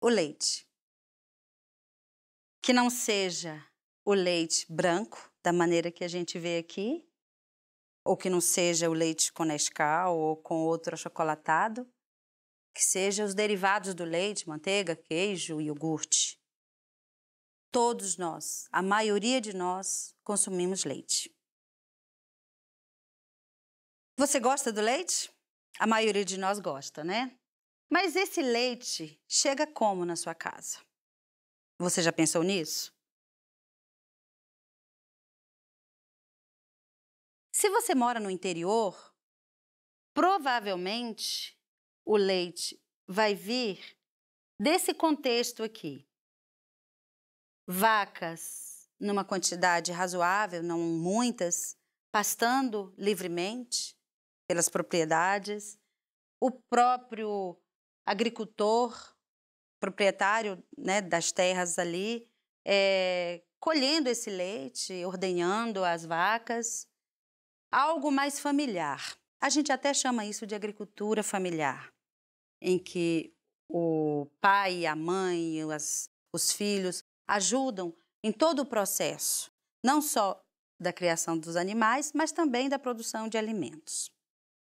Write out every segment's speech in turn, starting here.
o leite. Que não seja o leite branco, da maneira que a gente vê aqui, ou que não seja o leite com Nescau ou com outro achocolatado, que seja os derivados do leite, manteiga, queijo, iogurte. Todos nós, a maioria de nós, consumimos leite. Você gosta do leite? A maioria de nós gosta, né? Mas esse leite chega como na sua casa? Você já pensou nisso? Se você mora no interior, provavelmente o leite vai vir desse contexto aqui. Vacas numa quantidade razoável, não muitas, pastando livremente, pelas propriedades, o próprio agricultor, proprietário né, das terras ali, é, colhendo esse leite, ordenhando as vacas, algo mais familiar. A gente até chama isso de agricultura familiar, em que o pai, a mãe, as, os filhos ajudam em todo o processo, não só da criação dos animais, mas também da produção de alimentos.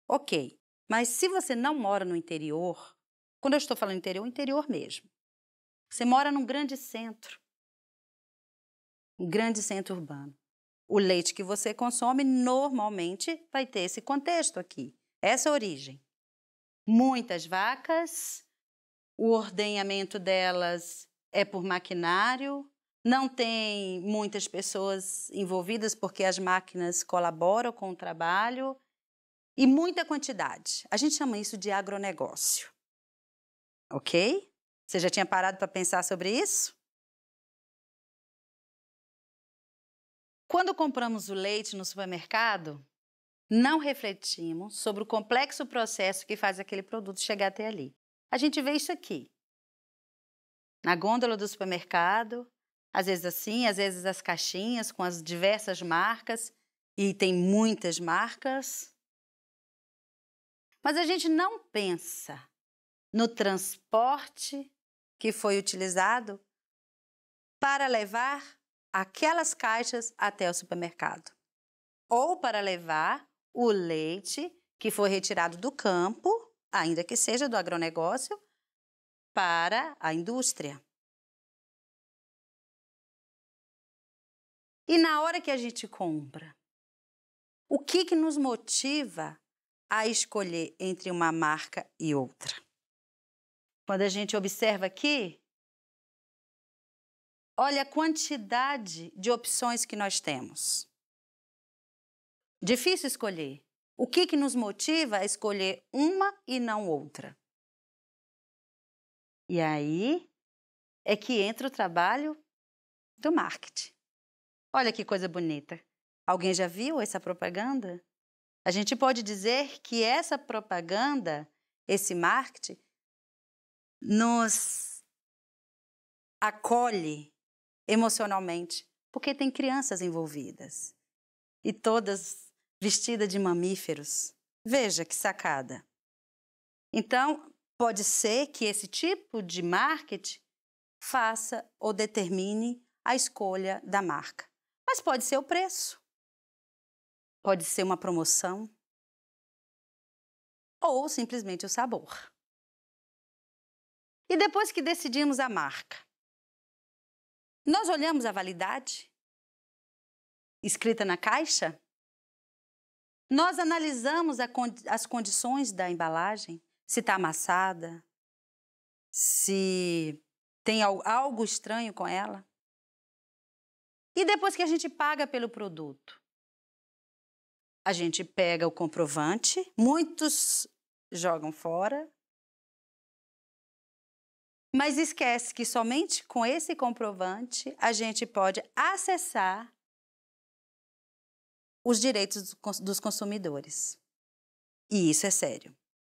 Ok, mas se você não mora no interior, quando eu estou falando interior, interior mesmo. Você mora num grande centro, um grande centro urbano. O leite que você consome normalmente vai ter esse contexto aqui, essa origem. Muitas vacas, o ordenhamento delas é por maquinário, não tem muitas pessoas envolvidas porque as máquinas colaboram com o trabalho e muita quantidade. A gente chama isso de agronegócio. Ok? Você já tinha parado para pensar sobre isso? Quando compramos o leite no supermercado, não refletimos sobre o complexo processo que faz aquele produto chegar até ali. A gente vê isso aqui. Na gôndola do supermercado, às vezes assim, às vezes as caixinhas com as diversas marcas, e tem muitas marcas. Mas a gente não pensa no transporte que foi utilizado para levar aquelas caixas até o supermercado, ou para levar o leite que foi retirado do campo, ainda que seja do agronegócio, para a indústria. E na hora que a gente compra, o que, que nos motiva a escolher entre uma marca e outra. Quando a gente observa aqui, olha a quantidade de opções que nós temos. Difícil escolher. O que, que nos motiva a escolher uma e não outra? E aí é que entra o trabalho do marketing. Olha que coisa bonita. Alguém já viu essa propaganda? A gente pode dizer que essa propaganda, esse marketing, nos acolhe emocionalmente, porque tem crianças envolvidas e todas vestidas de mamíferos. Veja que sacada. Então, pode ser que esse tipo de marketing faça ou determine a escolha da marca. Mas pode ser o preço. Pode ser uma promoção ou simplesmente o sabor. E depois que decidimos a marca, nós olhamos a validade escrita na caixa? Nós analisamos as condições da embalagem, se está amassada, se tem algo estranho com ela. E depois que a gente paga pelo produto, a gente pega o comprovante, muitos jogam fora, mas esquece que somente com esse comprovante a gente pode acessar os direitos dos consumidores. E isso é sério.